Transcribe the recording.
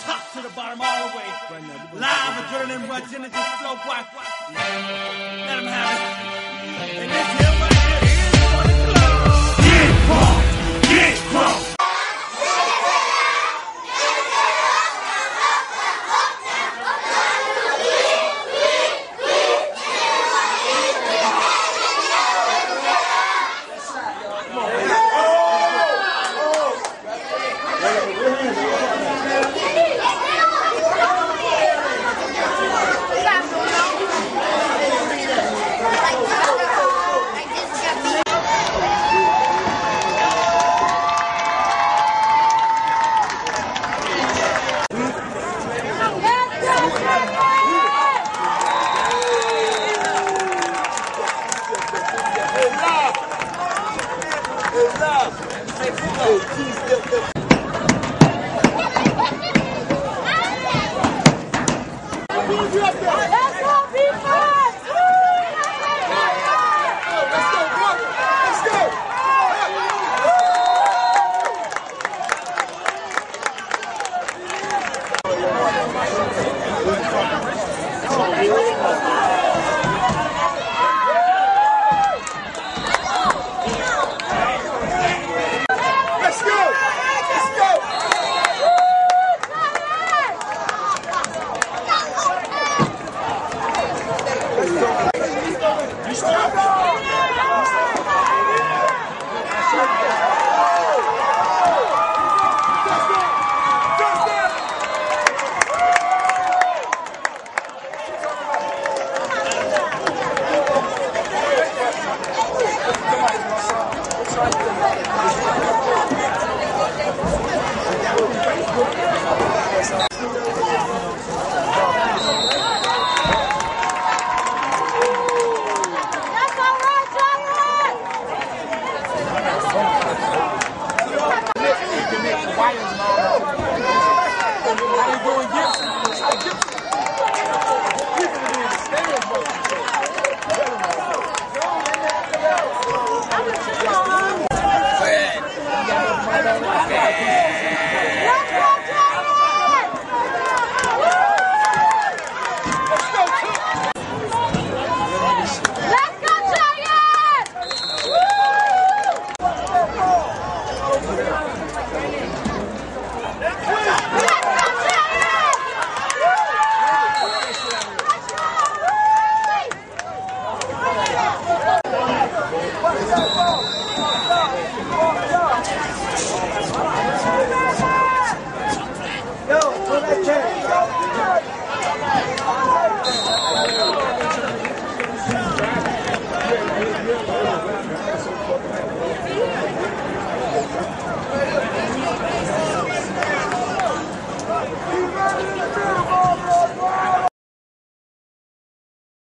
top to the bottom all the way. Live adrenaline in this. Let have it. And this the go,